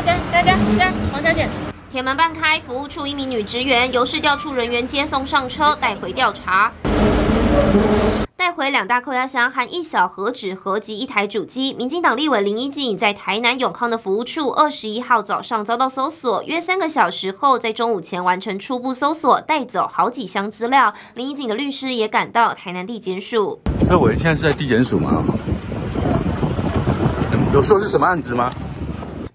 加加加加加，黄小姐。铁门半开，服务处一名女职员由市调处人员接送上车，带回调查。带回两大扣押箱和一小盒纸合及一台主机。民进党立委林一景在台南永康的服务处，二十一号早上遭到搜索，约三个小时后，在中午前完成初步搜索，带走好几箱资料。林一景的律师也赶到台南地检署。车委现在是在地检署吗？有说是什么案子吗？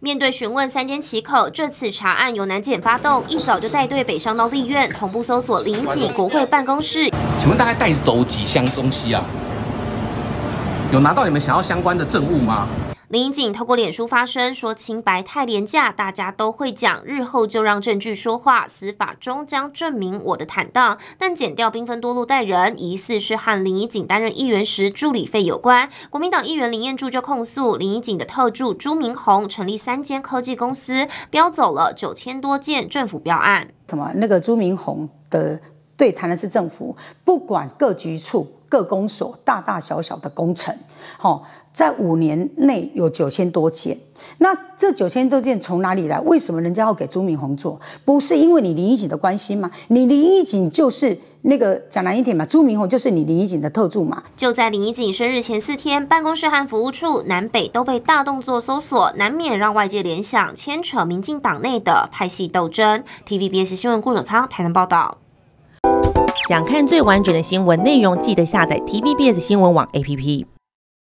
面对询问三缄其口，这次查案由南检发动，一早就带队北上到立院，同步搜索林警国会办公室。请问大概带走几箱东西啊？有拿到你们想要相关的证物吗？林怡景透过脸书发声说：“清白太廉价，大家都会讲，日后就让证据说话，司法终将证明我的坦荡。”但剪掉缤纷多路带人，疑似是和林怡景担任议员时助理费有关。国民党议员林彦柱就控诉林怡景的特助朱明宏成立三间科技公司，标走了九千多件政府标案。什么？那个朱明宏的对谈的是政府，不管各局处、各公所大大小小的工程，好。在五年内有九千多件，那这九千多件从哪里来？为什么人家要给朱明宏做？不是因为你林义景的关系吗？你林义景就是那个讲难一点嘛，朱明宏就是你林义景的特助嘛。就在林义景生日前四天，办公室和服务处南北都被大动作搜索，难免让外界联想牵扯民进党内的派系斗争。TVBS 新闻顾守仓台南报道。想看最完整的新闻内容，记得下载 TVBS 新闻网 APP。